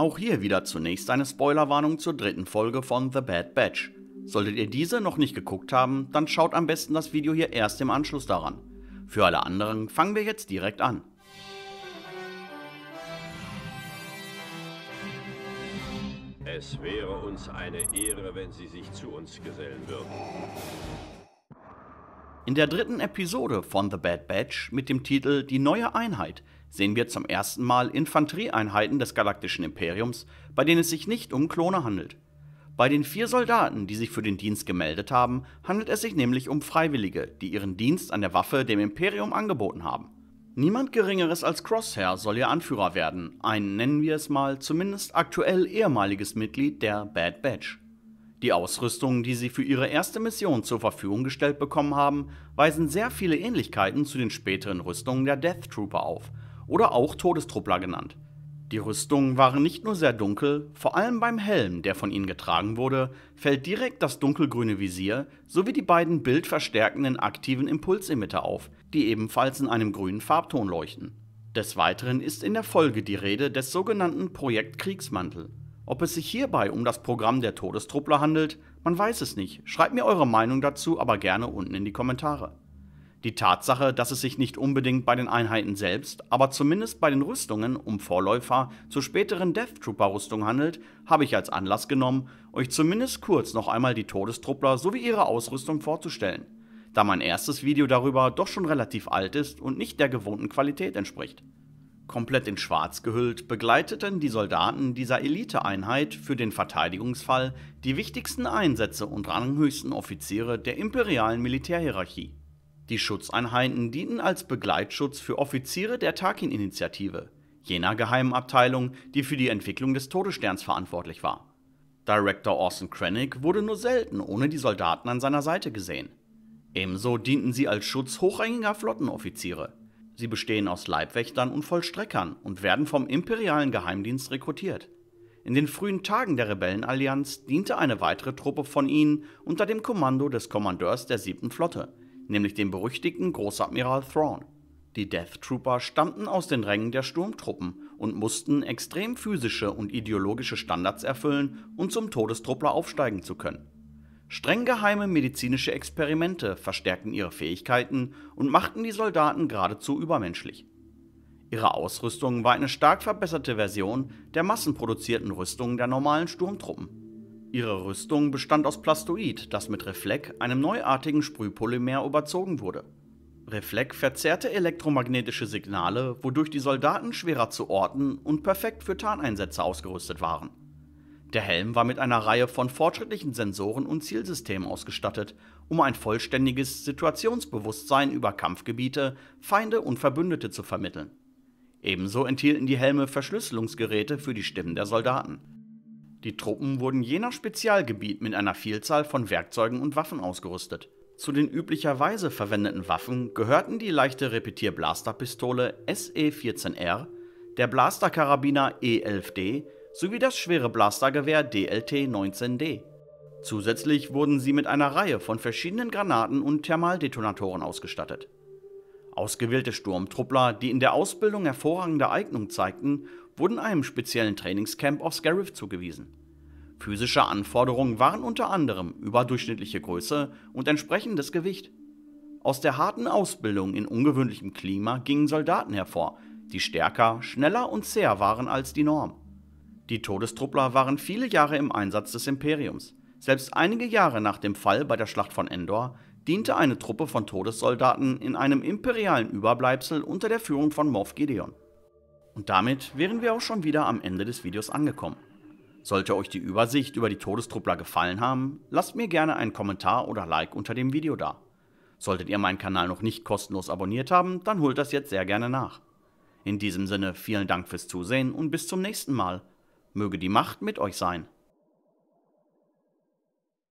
Auch hier wieder zunächst eine Spoilerwarnung zur dritten Folge von The Bad Batch. Solltet ihr diese noch nicht geguckt haben, dann schaut am besten das Video hier erst im Anschluss daran. Für alle anderen fangen wir jetzt direkt an. Es wäre uns eine Ehre, wenn Sie sich zu uns gesellen würden. In der dritten Episode von The Bad Batch mit dem Titel Die neue Einheit sehen wir zum ersten Mal Infanterieeinheiten des Galaktischen Imperiums, bei denen es sich nicht um Klone handelt. Bei den vier Soldaten, die sich für den Dienst gemeldet haben, handelt es sich nämlich um Freiwillige, die ihren Dienst an der Waffe dem Imperium angeboten haben. Niemand Geringeres als Crosshair soll ihr Anführer werden, ein, nennen wir es mal, zumindest aktuell ehemaliges Mitglied der Bad Batch. Die Ausrüstung, die sie für ihre erste Mission zur Verfügung gestellt bekommen haben, weisen sehr viele Ähnlichkeiten zu den späteren Rüstungen der Death Trooper auf, oder auch Todestruppler genannt. Die Rüstungen waren nicht nur sehr dunkel, vor allem beim Helm, der von ihnen getragen wurde, fällt direkt das dunkelgrüne Visier sowie die beiden bildverstärkenden aktiven Impulsemitter auf, die ebenfalls in einem grünen Farbton leuchten. Des Weiteren ist in der Folge die Rede des sogenannten Projekt Kriegsmantel. Ob es sich hierbei um das Programm der Todestruppler handelt, man weiß es nicht. Schreibt mir eure Meinung dazu aber gerne unten in die Kommentare. Die Tatsache, dass es sich nicht unbedingt bei den Einheiten selbst, aber zumindest bei den Rüstungen um Vorläufer zur späteren Death Trooper Rüstung handelt, habe ich als Anlass genommen, euch zumindest kurz noch einmal die Todestruppler sowie ihre Ausrüstung vorzustellen, da mein erstes Video darüber doch schon relativ alt ist und nicht der gewohnten Qualität entspricht. Komplett in Schwarz gehüllt begleiteten die Soldaten dieser Eliteeinheit für den Verteidigungsfall die wichtigsten Einsätze und ranghöchsten Offiziere der imperialen Militärhierarchie. Die Schutzeinheiten dienten als Begleitschutz für Offiziere der Tarkin-Initiative, jener geheimen Abteilung, die für die Entwicklung des Todessterns verantwortlich war. Director Orson Krennic wurde nur selten ohne die Soldaten an seiner Seite gesehen. Ebenso dienten sie als Schutz hochrangiger Flottenoffiziere. Sie bestehen aus Leibwächtern und Vollstreckern und werden vom imperialen Geheimdienst rekrutiert. In den frühen Tagen der Rebellenallianz diente eine weitere Truppe von ihnen unter dem Kommando des Kommandeurs der 7. Flotte, nämlich dem berüchtigten Großadmiral Thrawn. Die Death Trooper stammten aus den Rängen der Sturmtruppen und mussten extrem physische und ideologische Standards erfüllen, um zum Todestruppler aufsteigen zu können. Streng geheime medizinische Experimente verstärkten ihre Fähigkeiten und machten die Soldaten geradezu übermenschlich. Ihre Ausrüstung war eine stark verbesserte Version der massenproduzierten Rüstungen der normalen Sturmtruppen. Ihre Rüstung bestand aus Plastoid, das mit Reflek, einem neuartigen Sprühpolymer, überzogen wurde. Reflek verzerrte elektromagnetische Signale, wodurch die Soldaten schwerer zu orten und perfekt für Tarneinsätze ausgerüstet waren. Der Helm war mit einer Reihe von fortschrittlichen Sensoren und Zielsystemen ausgestattet, um ein vollständiges Situationsbewusstsein über Kampfgebiete, Feinde und Verbündete zu vermitteln. Ebenso enthielten die Helme Verschlüsselungsgeräte für die Stimmen der Soldaten. Die Truppen wurden je nach Spezialgebiet mit einer Vielzahl von Werkzeugen und Waffen ausgerüstet. Zu den üblicherweise verwendeten Waffen gehörten die leichte Repetier-Blasterpistole SE-14R, der Blasterkarabiner E-11D sowie das schwere Blastergewehr DLT-19D. Zusätzlich wurden sie mit einer Reihe von verschiedenen Granaten und Thermaldetonatoren ausgestattet. Ausgewählte Sturmtruppler, die in der Ausbildung hervorragende Eignung zeigten, wurden einem speziellen Trainingscamp auf Scarif zugewiesen. Physische Anforderungen waren unter anderem überdurchschnittliche Größe und entsprechendes Gewicht. Aus der harten Ausbildung in ungewöhnlichem Klima gingen Soldaten hervor, die stärker, schneller und zäher waren als die Norm. Die Todestruppler waren viele Jahre im Einsatz des Imperiums. Selbst einige Jahre nach dem Fall bei der Schlacht von Endor diente eine Truppe von Todessoldaten in einem imperialen Überbleibsel unter der Führung von Moff Gideon. Und damit wären wir auch schon wieder am Ende des Videos angekommen. Sollte euch die Übersicht über die Todestruppler gefallen haben, lasst mir gerne einen Kommentar oder Like unter dem Video da. Solltet ihr meinen Kanal noch nicht kostenlos abonniert haben, dann holt das jetzt sehr gerne nach. In diesem Sinne vielen Dank fürs Zusehen und bis zum nächsten Mal. Möge die Macht mit euch sein.